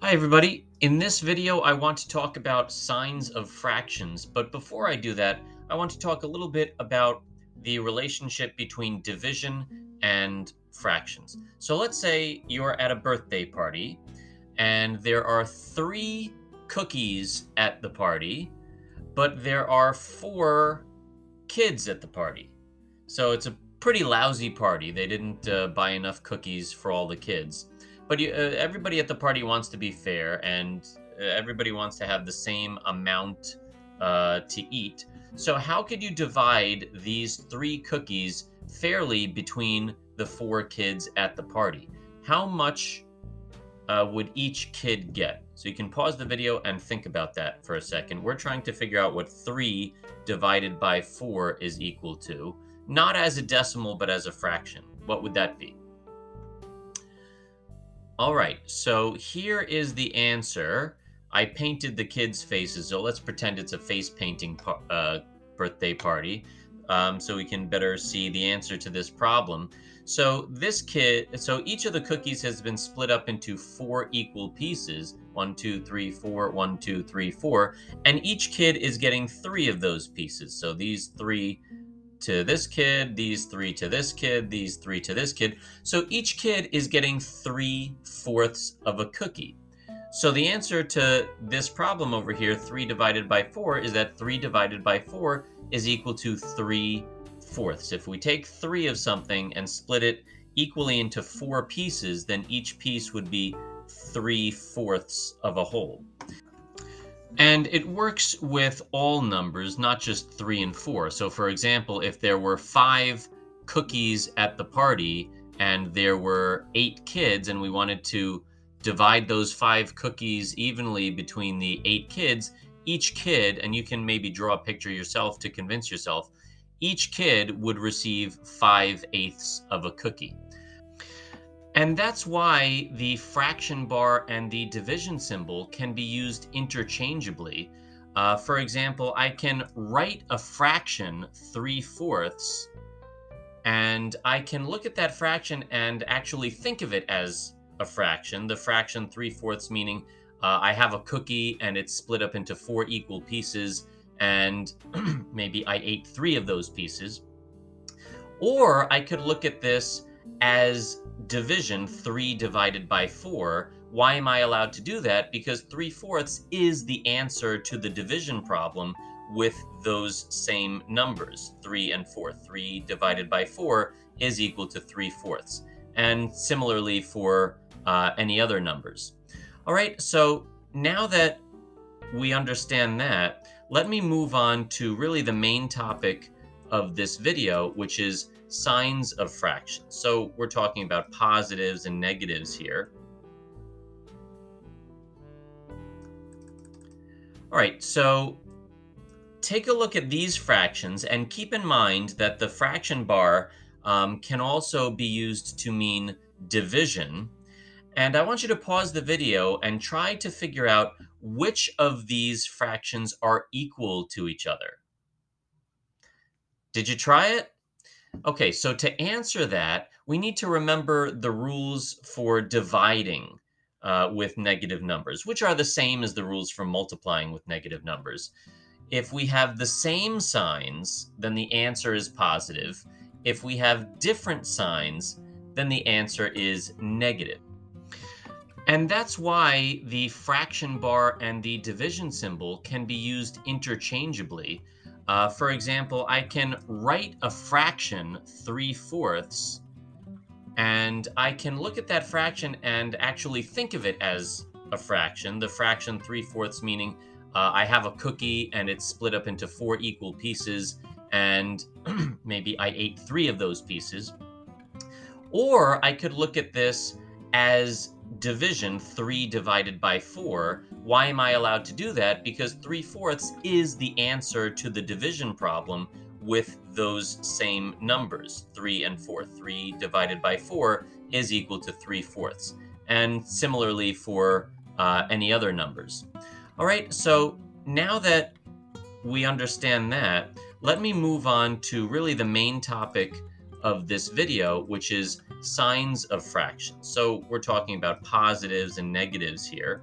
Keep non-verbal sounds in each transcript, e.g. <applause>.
Hi everybody. In this video, I want to talk about signs of fractions. But before I do that, I want to talk a little bit about the relationship between division and fractions. So let's say you're at a birthday party and there are three cookies at the party, but there are four kids at the party. So it's a pretty lousy party. They didn't uh, buy enough cookies for all the kids. But uh, everybody at the party wants to be fair, and uh, everybody wants to have the same amount uh, to eat. So, how could you divide these three cookies fairly between the four kids at the party? How much uh, would each kid get? So, you can pause the video and think about that for a second. We're trying to figure out what three divided by four is equal to, not as a decimal, but as a fraction. What would that be? All right, so here is the answer. I painted the kids' faces, so let's pretend it's a face painting uh, birthday party um, so we can better see the answer to this problem. So this kid, so each of the cookies has been split up into four equal pieces, one, two, three, four, one, two, three, four, and each kid is getting three of those pieces. So these three to this kid, these three to this kid, these three to this kid. So each kid is getting three fourths of a cookie. So the answer to this problem over here, 3 divided by 4, is that 3 divided by 4 is equal to 3 fourths. If we take 3 of something and split it equally into 4 pieces, then each piece would be 3 fourths of a whole. And it works with all numbers, not just three and four. So, for example, if there were five cookies at the party and there were eight kids, and we wanted to divide those five cookies evenly between the eight kids, each kid, and you can maybe draw a picture yourself to convince yourself, each kid would receive five eighths of a cookie. And that's why the fraction bar and the division symbol can be used interchangeably. Uh, for example, I can write a fraction 3 fourths, and I can look at that fraction and actually think of it as a fraction. The fraction 3 fourths meaning uh, I have a cookie and it's split up into four equal pieces, and <clears throat> maybe I ate three of those pieces. Or I could look at this as division, 3 divided by 4. Why am I allowed to do that? Because 3 fourths is the answer to the division problem with those same numbers, 3 and 4. 3 divided by 4 is equal to 3 fourths. And similarly for uh, any other numbers. All right, so now that we understand that, let me move on to really the main topic of this video, which is signs of fractions. So we're talking about positives and negatives here. All right, so take a look at these fractions and keep in mind that the fraction bar um, can also be used to mean division. And I want you to pause the video and try to figure out which of these fractions are equal to each other. Did you try it? Okay, so to answer that, we need to remember the rules for dividing uh, with negative numbers, which are the same as the rules for multiplying with negative numbers. If we have the same signs, then the answer is positive. If we have different signs, then the answer is negative. And that's why the fraction bar and the division symbol can be used interchangeably uh, for example, I can write a fraction 3 fourths, and I can look at that fraction and actually think of it as a fraction. The fraction 3 fourths meaning uh, I have a cookie and it's split up into four equal pieces, and <clears throat> maybe I ate three of those pieces. Or I could look at this as division, 3 divided by 4. Why am I allowed to do that? Because 3 fourths is the answer to the division problem with those same numbers, 3 and 4. 3 divided by 4 is equal to 3 fourths. And similarly for uh, any other numbers. All right, so now that we understand that, let me move on to really the main topic of this video, which is signs of fractions. So we're talking about positives and negatives here.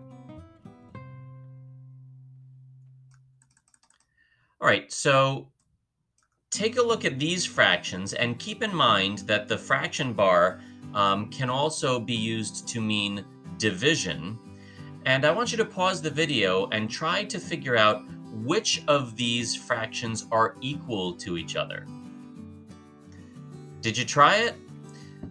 All right, so take a look at these fractions and keep in mind that the fraction bar um, can also be used to mean division. And I want you to pause the video and try to figure out which of these fractions are equal to each other. Did you try it?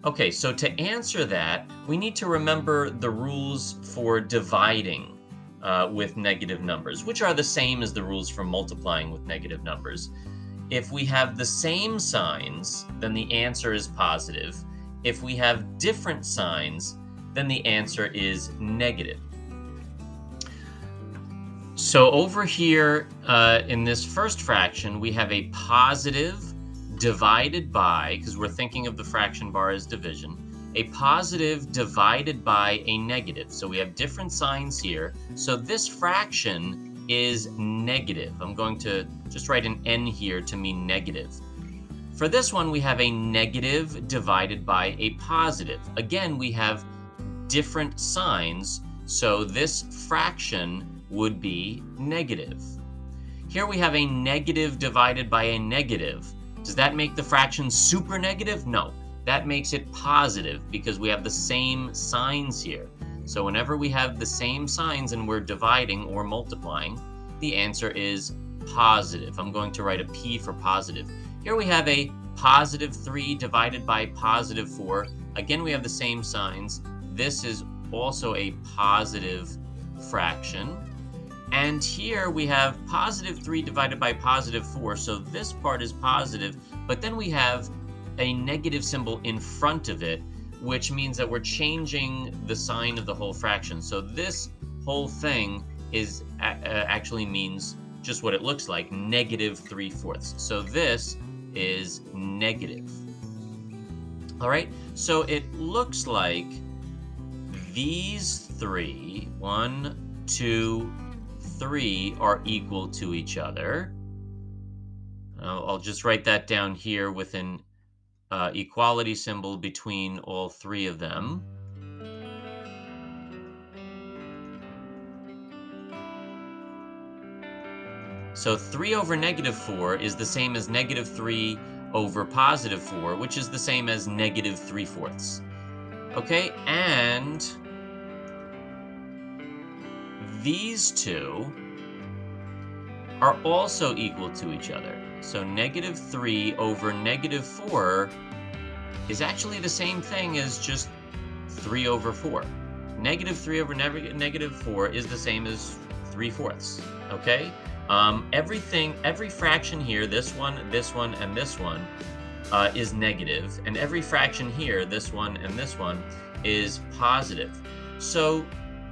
Okay, so to answer that, we need to remember the rules for dividing uh, with negative numbers, which are the same as the rules for multiplying with negative numbers. If we have the same signs, then the answer is positive. If we have different signs, then the answer is negative. So over here uh, in this first fraction, we have a positive divided by, because we're thinking of the fraction bar as division, a positive divided by a negative. So we have different signs here. So this fraction is negative. I'm going to just write an n here to mean negative. For this one, we have a negative divided by a positive. Again, we have different signs, so this fraction would be negative. Here we have a negative divided by a negative. Does that make the fraction super negative? No, that makes it positive because we have the same signs here. So whenever we have the same signs and we're dividing or multiplying, the answer is positive. I'm going to write a P for positive. Here we have a positive 3 divided by positive 4. Again, we have the same signs. This is also a positive fraction. And here we have positive 3 divided by positive 4. So this part is positive, but then we have a negative symbol in front of it, which means that we're changing the sign of the whole fraction. So this whole thing is uh, actually means just what it looks like, negative 3 fourths. So this is negative. All right, so it looks like these three, one, two, three, are equal to each other. I'll just write that down here with an uh, equality symbol between all three of them. So 3 over negative 4 is the same as negative 3 over positive 4, which is the same as negative 3 fourths. Okay, and these two are also equal to each other. So negative 3 over negative 4 is actually the same thing as just 3 over 4. Negative 3 over ne negative 4 is the same as 3 fourths, okay? Um, everything, every fraction here, this one, this one, and this one, uh, is negative, and every fraction here, this one and this one, is positive. So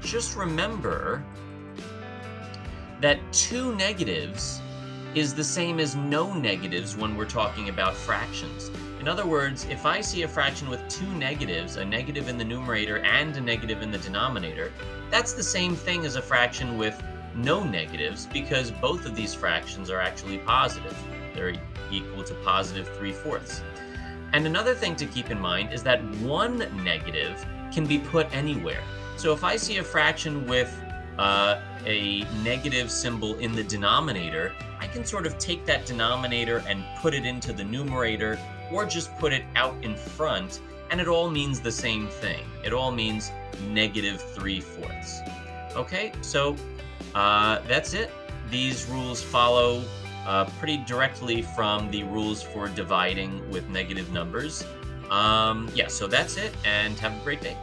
just remember that two negatives is the same as no negatives when we're talking about fractions. In other words, if I see a fraction with two negatives, a negative in the numerator and a negative in the denominator, that's the same thing as a fraction with no negatives because both of these fractions are actually positive. They're equal to positive 3 fourths. And another thing to keep in mind is that one negative can be put anywhere. So if I see a fraction with uh, a negative symbol in the denominator, I can sort of take that denominator and put it into the numerator or just put it out in front and it all means the same thing. It all means negative 3 fourths. Okay, so uh, that's it. These rules follow uh, pretty directly from the rules for dividing with negative numbers. Um, yeah, so that's it, and have a great day.